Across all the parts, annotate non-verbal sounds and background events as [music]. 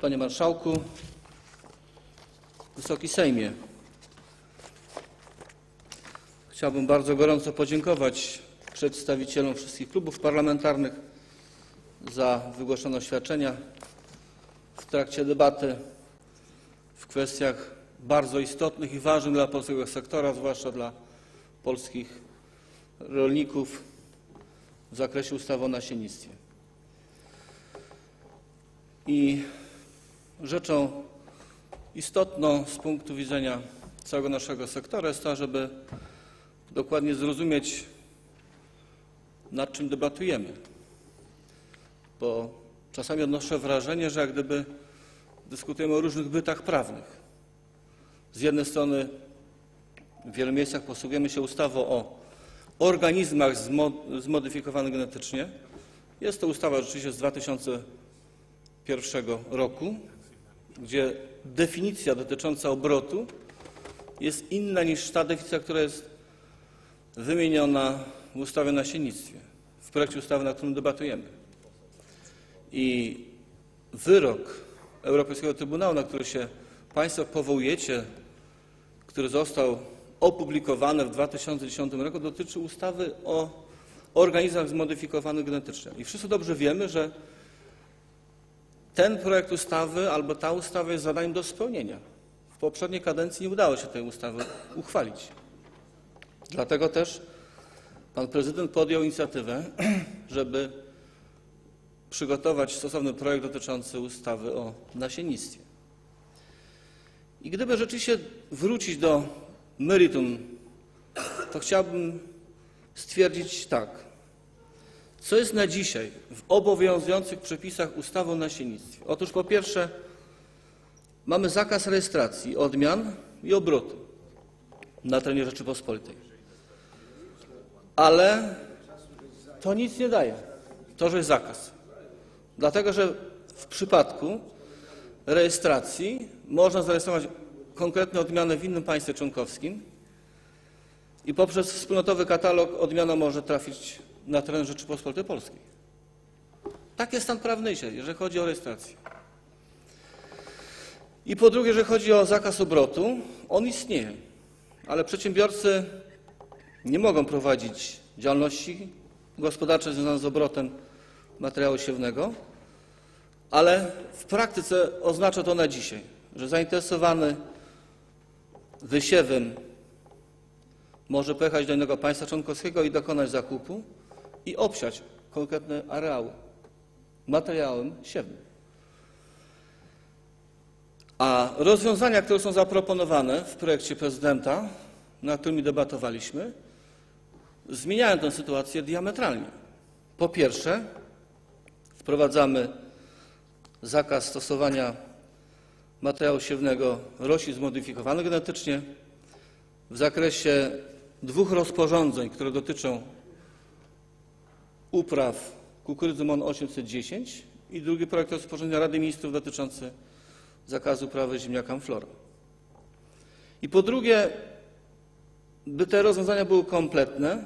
Panie Marszałku, Wysoki Sejmie, chciałbym bardzo gorąco podziękować przedstawicielom wszystkich klubów parlamentarnych za wygłoszone oświadczenia w trakcie debaty w kwestiach bardzo istotnych i ważnych dla polskiego sektora, zwłaszcza dla polskich rolników w zakresie ustawy o nasiennictwie. I rzeczą istotną z punktu widzenia całego naszego sektora jest to, żeby dokładnie zrozumieć, nad czym debatujemy. Bo czasami odnoszę wrażenie, że jak gdyby dyskutujemy o różnych bytach prawnych. Z jednej strony w wielu miejscach posługujemy się ustawą o organizmach zmo- zmodyfikowanych genetycznie. Jest to ustawa rzeczywiście z 2001 roku, gdzie definicja dotycząca obrotu jest inna niż ta definicja, która jest wymieniona w ustawie o nasiennictwie, w projekcie ustawy, nad którym debatujemy. I wyrok Europejskiego Trybunału, na który się Państwo powołujecie, który został opublikowany w 2010 roku, dotyczy ustawy o organizmach zmodyfikowanych genetycznie. I wszyscy dobrze wiemy, że ten projekt ustawy albo ta ustawa jest zadaniem do spełnienia. W poprzedniej kadencji nie udało się tej ustawy uchwalić. Dlatego też pan prezydent podjął inicjatywę, [clears throat] żeby przygotować stosowny projekt dotyczący ustawy o nasiennictwie. I gdyby rzeczywiście wrócić do meritum, to chciałbym stwierdzić tak. Co jest na dzisiaj w obowiązujących przepisach ustawy o nasiennictwie? Otóż po pierwsze mamy zakaz rejestracji, odmian i obrotu na terenie Rzeczypospolitej. Ale to nic nie daje, to, że jest zakaz. Dlatego, że w przypadku rejestracji można zarejestrować konkretne odmiany w innym państwie członkowskim i poprzez wspólnotowy katalog odmiana może trafić na teren Rzeczypospolitej Polskiej. Tak jest stan prawny dzisiaj, jeżeli chodzi o rejestrację. I po drugie, jeżeli chodzi o zakaz obrotu, on istnieje, ale przedsiębiorcy nie mogą prowadzić działalności gospodarczej związanej z obrotem materiału siewnego, ale w praktyce oznacza to na dzisiaj, że zainteresowany wysiewem może pojechać do innego państwa członkowskiego i dokonać zakupu i obsiać konkretne areały materiałem siewnym. A rozwiązania, które są zaproponowane w projekcie prezydenta, nad którymi debatowaliśmy, zmieniają tę sytuację diametralnie. Po pierwsze, wprowadzamy zakaz stosowania materiału siewnego roślin zmodyfikowanych genetycznie w zakresie dwóch rozporządzeń, które dotyczą upraw kukurydzy MON 810 i drugi projekt rozporządzenia Rady Ministrów dotyczący zakazu uprawy ziemniaka flora. I po drugie, by te rozwiązania były kompletne,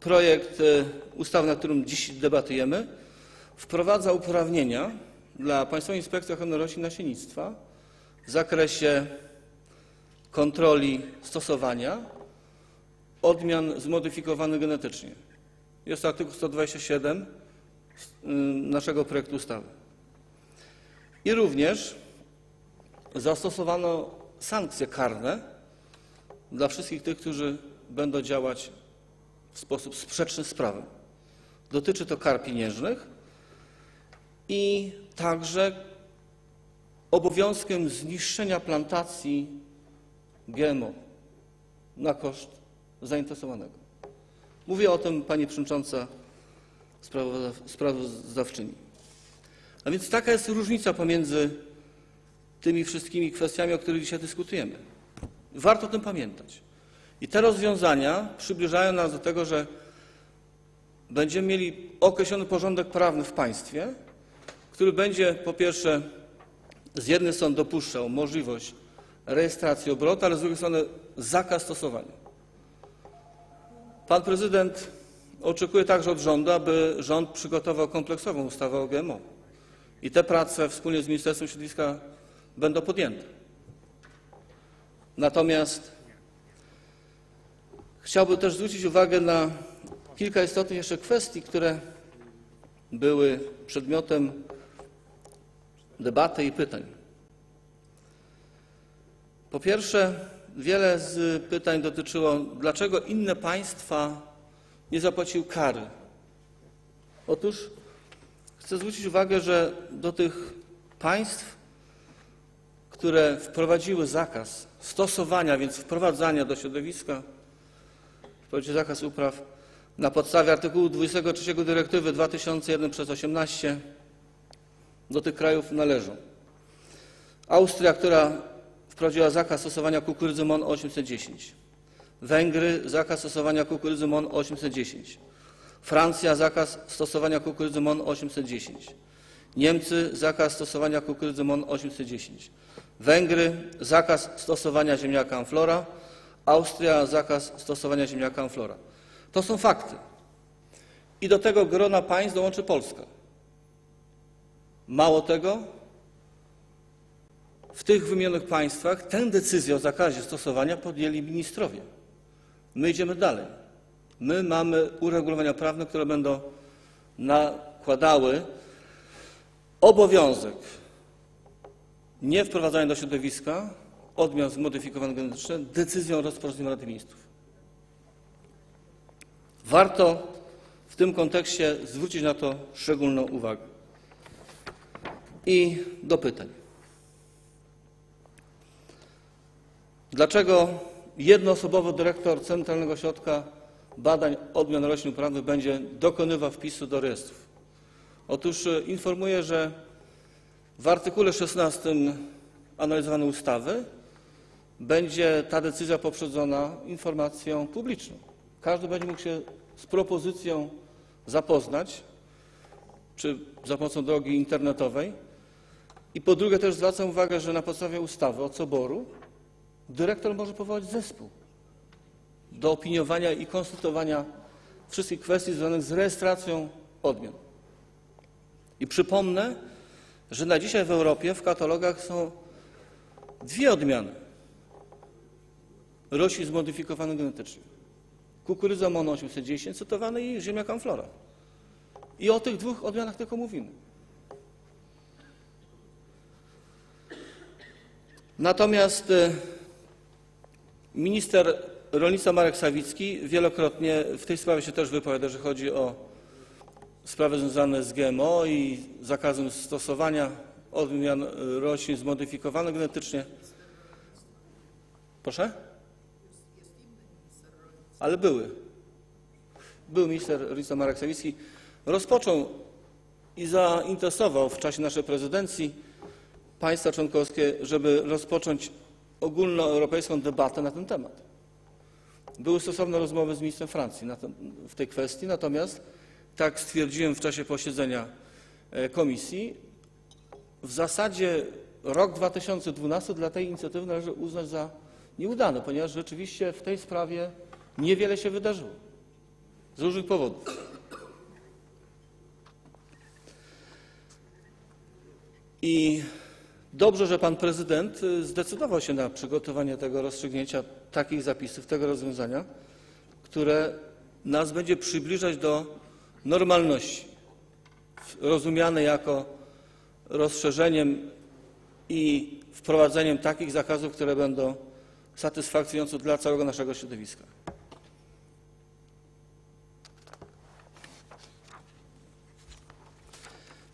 projekt e, ustawy, nad którym dziś debatujemy, wprowadza uprawnienia dla Państwowej Inspekcji Ochrony Roślin i Nasiennictwa w zakresie kontroli stosowania odmian zmodyfikowanych genetycznie. Jest artykuł 127 y, naszego projektu ustawy. I również zastosowano sankcje karne dla wszystkich tych, którzy będą działać w sposób sprzeczny z prawem. Dotyczy to kar pieniężnych i także obowiązkiem zniszczenia plantacji GMO na koszt zainteresowanego. Mówię o tym Pani Przewodnicząca sprawozda- sprawozdawczyni. A więc taka jest różnica pomiędzy tymi wszystkimi kwestiami, o których dzisiaj dyskutujemy. Warto o tym pamiętać. I te rozwiązania przybliżają nas do tego, że będziemy mieli określony porządek prawny w państwie, który będzie po pierwsze z jednej strony dopuszczał możliwość rejestracji obrotu, ale z drugiej strony zakaz stosowania. Pan prezydent oczekuje także od rządu, aby rząd przygotował kompleksową ustawę o GMO. I te prace wspólnie z Ministerstwem Środowiska będą podjęte. Natomiast chciałbym też zwrócić uwagę na kilka istotnych jeszcze kwestii, które były przedmiotem debaty i pytań. Po pierwsze, wiele z pytań dotyczyło, dlaczego inne państwa nie zapłaciły kary. Otóż chcę zwrócić uwagę, że do tych państw, które wprowadziły zakaz stosowania, więc wprowadzania do środowiska, wprowadziły zakaz upraw na podstawie artykułu 23 dyrektywy 2001 przez 18, do tych krajów należą Austria, która wprowadziła zakaz stosowania kukurydzy MON 810, Węgry zakaz stosowania kukurydzy MON 810, Francja zakaz stosowania kukurydzy MON 810, Niemcy zakaz stosowania kukurydzy MON 810, Węgry zakaz stosowania ziemniaka Amflora, Austria zakaz stosowania ziemniaka Amflora. To są fakty. I do tego grona państw dołączy Polska. Mało tego, w tych wymienionych państwach tę decyzję o zakazie stosowania podjęli ministrowie. My idziemy dalej. My mamy uregulowania prawne, które będą nakładały obowiązek nie wprowadzania do środowiska odmian zmodyfikowanych genetycznie decyzją rozporządzenia Rady Ministrów. Warto w tym kontekście zwrócić na to szczególną uwagę. I do pytań. Dlaczego jednoosobowo dyrektor Centralnego Ośrodka Badań Odmian Roślin Uprawnych będzie dokonywał wpisu do rejestrów? Otóż informuję, że w artykule 16 analizowanej ustawy będzie ta decyzja poprzedzona informacją publiczną. Każdy będzie mógł się z propozycją zapoznać, czy za pomocą drogi internetowej. I po drugie też zwracam uwagę, że na podstawie ustawy o coboru dyrektor może powołać zespół do opiniowania i konsultowania wszystkich kwestii związanych z rejestracją odmian. I przypomnę, że na dzisiaj w Europie w katalogach są dwie odmiany roślin zmodyfikowanych genetycznie. Kukurydza Mono 810 cytowane i ziemniak Amflora. I o tych dwóch odmianach tylko mówimy. Natomiast y, minister rolnictwa Marek Sawicki wielokrotnie w tej sprawie się też wypowiada, że chodzi o sprawy związane z GMO i zakazem stosowania odmian roślin zmodyfikowanych genetycznie. Proszę? Ale były. Był minister rolnictwa Marek Sawicki. Rozpoczął i zainteresował w czasie naszej prezydencji państwa członkowskie, żeby rozpocząć ogólnoeuropejską debatę na ten temat. Były stosowne rozmowy z ministrem Francji ten, w tej kwestii, natomiast, tak stwierdziłem w czasie posiedzenia e, komisji, w zasadzie rok 2012 dla tej inicjatywy należy uznać za nieudany, ponieważ rzeczywiście w tej sprawie niewiele się wydarzyło z różnych powodów. I dobrze, że pan prezydent y, zdecydował się na przygotowanie tego rozstrzygnięcia, takich zapisów, tego rozwiązania, które nas będzie przybliżać do normalności, rozumianej jako rozszerzeniem i wprowadzeniem takich zakazów, które będą satysfakcjonujące dla całego naszego środowiska.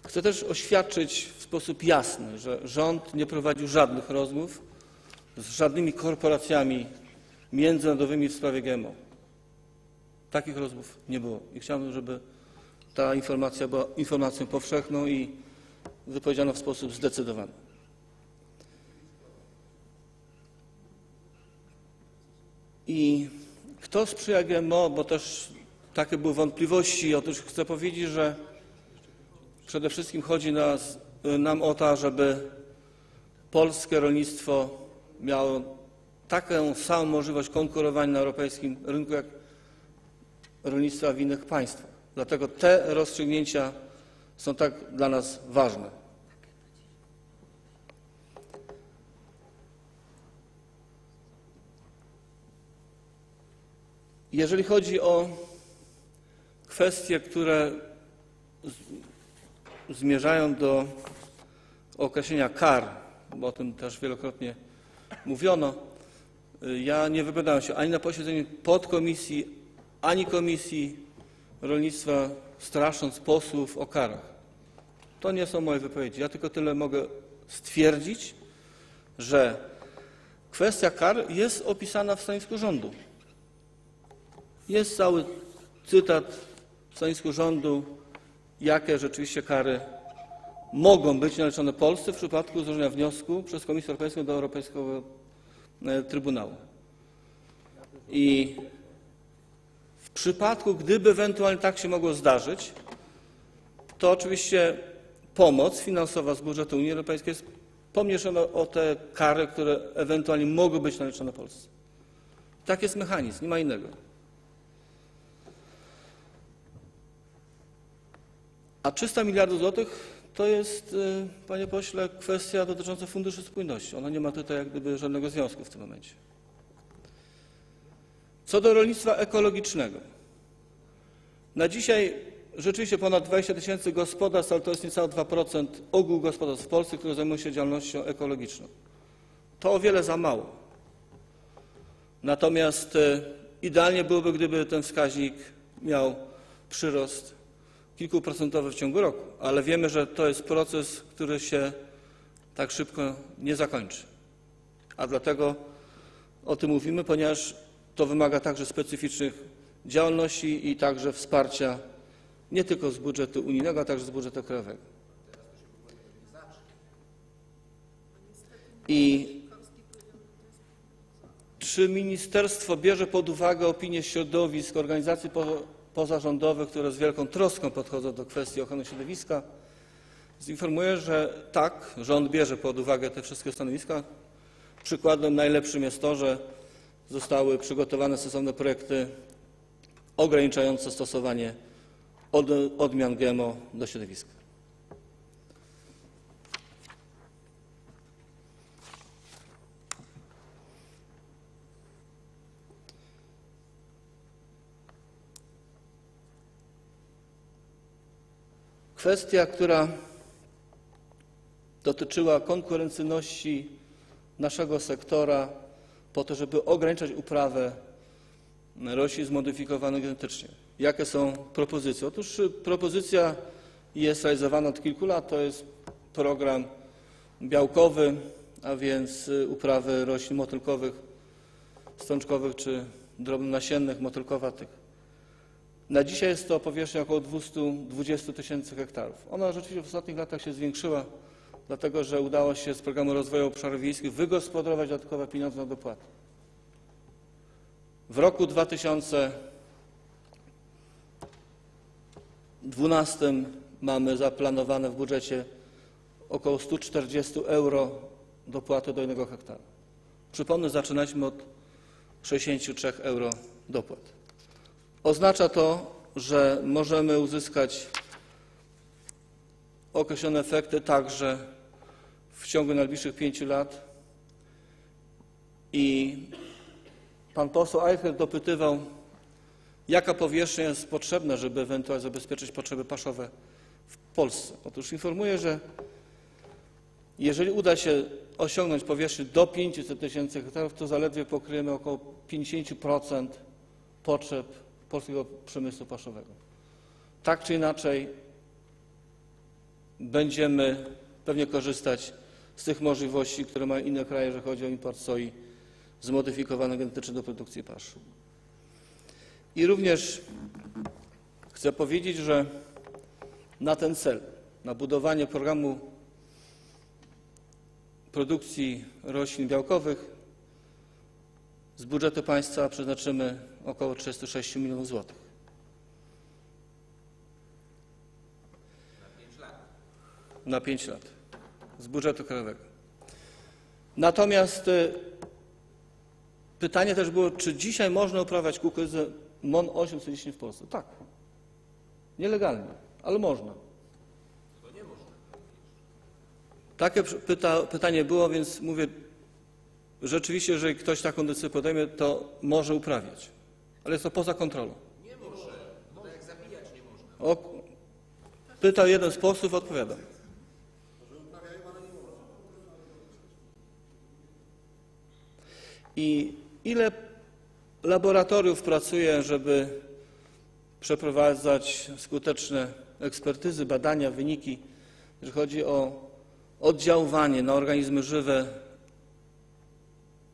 Chcę też oświadczyć sposób jasny, że rząd nie prowadził żadnych rozmów z żadnymi korporacjami międzynarodowymi w sprawie GMO. Takich rozmów nie było i chciałbym, żeby ta informacja była informacją powszechną i wypowiedziana w sposób zdecydowany. I kto sprzyja GMO, bo też takie były wątpliwości. Otóż chcę powiedzieć, że Przede wszystkim chodzi nas, nam o to, żeby polskie rolnictwo miało taką samą możliwość konkurowania na europejskim rynku jak rolnictwa w innych państwach. Dlatego te rozstrzygnięcia są tak dla nas ważne. Jeżeli chodzi o kwestie, które zmierzają do określenia kar, bo o tym też wielokrotnie mówiono, ja nie wypowiadałem się ani na posiedzeniu podkomisji, ani komisji rolnictwa, strasząc posłów o karach. To nie są moje wypowiedzi. Ja tylko tyle mogę stwierdzić, że kwestia kar jest opisana w stanowisku rządu. Jest cały cytat w stanowisku rządu, jakie rzeczywiście kary mogą być naliczone Polsce w przypadku złożenia wniosku przez Komisję Europejską do Europejskiego e, Trybunału. I w przypadku, gdyby ewentualnie tak się mogło zdarzyć, to oczywiście pomoc finansowa z budżetu Unii Europejskiej jest pomniejszona o te kary, które ewentualnie mogą być naliczone Polsce. Tak jest mechanizm, nie ma innego. A 300 miliardów złotych to jest, y, panie pośle, kwestia dotycząca Funduszu Spójności. Ona nie ma tutaj jak gdyby żadnego związku w tym momencie. Co do rolnictwa ekologicznego. Na dzisiaj rzeczywiście ponad 20 tysięcy gospodarstw, ale to jest niecałe 2% ogółu gospodarstw w Polsce, które zajmują się działalnością ekologiczną. To o wiele za mało. Natomiast e, idealnie byłoby, gdyby ten wskaźnik miał przyrost kilkuprocentowy w ciągu roku, ale wiemy, że to jest proces, który się tak szybko nie zakończy. A dlatego o tym mówimy, ponieważ to wymaga także specyficznych działalności i także wsparcia nie tylko z budżetu unijnego, a także z budżetu krajowego. I czy ministerstwo bierze pod uwagę opinię środowisk, organizacji po, pozarządowych, które z wielką troską podchodzą do kwestii ochrony środowiska? Zinformuję, że tak, rząd bierze pod uwagę te wszystkie stanowiska. Przykładem najlepszym jest to, że zostały przygotowane stosowne projekty ograniczające stosowanie od, odmian GMO do środowiska. Kwestia, która dotyczyła konkurencyjności naszego sektora po to, żeby ograniczać uprawę roślin zmodyfikowanych genetycznie. Jakie są propozycje? Otóż y, propozycja jest realizowana od kilku lat. To jest program białkowy, a więc y, uprawy roślin motylkowych, strączkowych czy drobnonasiennych, motylkowatych. Na dzisiaj jest to powierzchnia około 220 tysięcy hektarów. Ona rzeczywiście w ostatnich latach się zwiększyła, dlatego że udało się z programu rozwoju obszarów wiejskich wygospodarować dodatkowe pieniądze na dopłaty. W roku 2012 mamy zaplanowane w budżecie około 140 euro dopłaty do jednego hektara. Przypomnę, zaczynaliśmy od 63 euro dopłat. Oznacza to, że możemy uzyskać określone efekty także w ciągu najbliższych pięciu lat i Pan poseł Eichel dopytywał, jaka powierzchnia jest potrzebna, żeby ewentualnie zabezpieczyć potrzeby paszowe w Polsce. Otóż informuję, że jeżeli uda się osiągnąć powierzchnię do 500 tysięcy hektarów, to zaledwie pokryjemy około 50% potrzeb polskiego przemysłu paszowego. Tak czy inaczej będziemy pewnie korzystać z tych możliwości, które mają inne kraje, jeżeli chodzi o import soi zmodyfikowane genetycznie do produkcji pasz. I również chcę powiedzieć, że na ten cel, na budowanie programu produkcji roślin białkowych z budżetu państwa przeznaczymy około 36 milionów złotych. Na 5 lat. Z budżetu krajowego. Natomiast y, Pytanie też było, czy dzisiaj można uprawiać kukurydzę MON 810 w Polsce? Tak. Nielegalnie, ale można. Takie pyta, pytanie było, więc mówię, rzeczywiście, jeżeli ktoś taką decyzję podejmie, to może uprawiać. ale jest to poza kontrolą. Nie może. No jak zabijać nie można. O, pytał jeden z posłów, odpowiadam. I ile laboratoriów pracuje, żeby przeprowadzać skuteczne ekspertyzy, badania, wyniki, jeżeli chodzi o oddziaływanie na organizmy żywe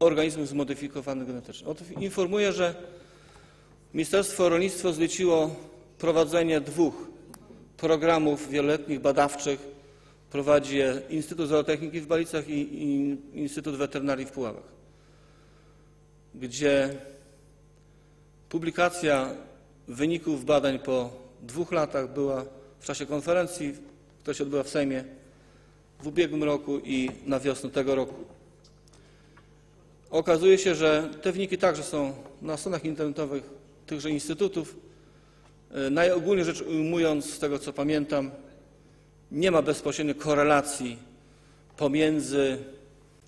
organizmów zmodyfikowanych genetycznie. Otóż informuję, że Ministerstwo Rolnictwa zleciło prowadzenie dwóch programów wieloletnich badawczych. Prowadzi je Instytut Zootechniki w Balicach i, i Instytut Weterynarii w Puławach, gdzie publikacja wyników badań po dwóch latach była w czasie konferencji, która się odbyła w Sejmie w ubiegłym roku i na wiosnę tego roku. Okazuje się, że te wyniki także są na stronach internetowych tychże instytutów. E, Najogólniej rzecz ujmując, z tego co pamiętam, nie ma bezpośredniej korelacji pomiędzy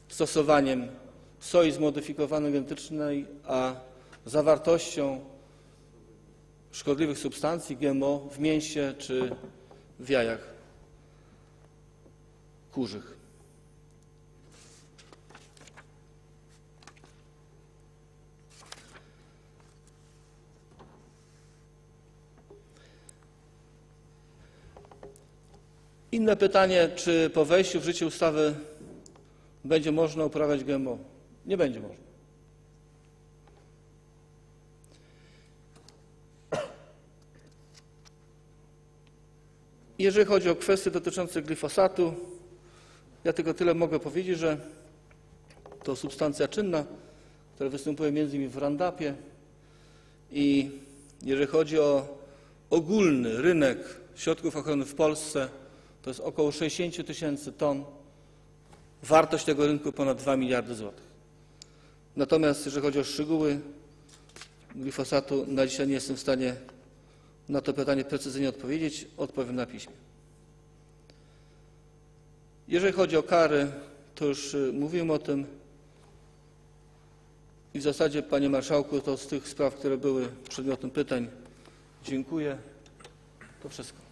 stosowaniem soi zmodyfikowanej genetycznej a zawartością szkodliwych substancji GMO w mięsie czy w jajach kurzych. Inne pytanie, czy po wejściu w życie ustawy będzie można uprawiać GMO? Nie będzie można. Jeżeli chodzi o kwestie dotyczące glifosatu, ja tylko tyle mogę powiedzieć, że to substancja czynna, która występuje między innymi w Roundupie i jeżeli chodzi o ogólny rynek środków ochrony w Polsce, to jest około 60 tysięcy ton. Wartość tego rynku ponad 2 miliardy złotych. Natomiast jeżeli chodzi o szczegóły glifosatu, na dzisiaj nie jestem w stanie na to pytanie precyzyjnie odpowiedzieć. Odpowiem na piśmie. Jeżeli chodzi o kary, to już y, mówiłem o tym i w zasadzie, panie marszałku, to z tych spraw, które były przedmiotem pytań, dziękuję. To wszystko.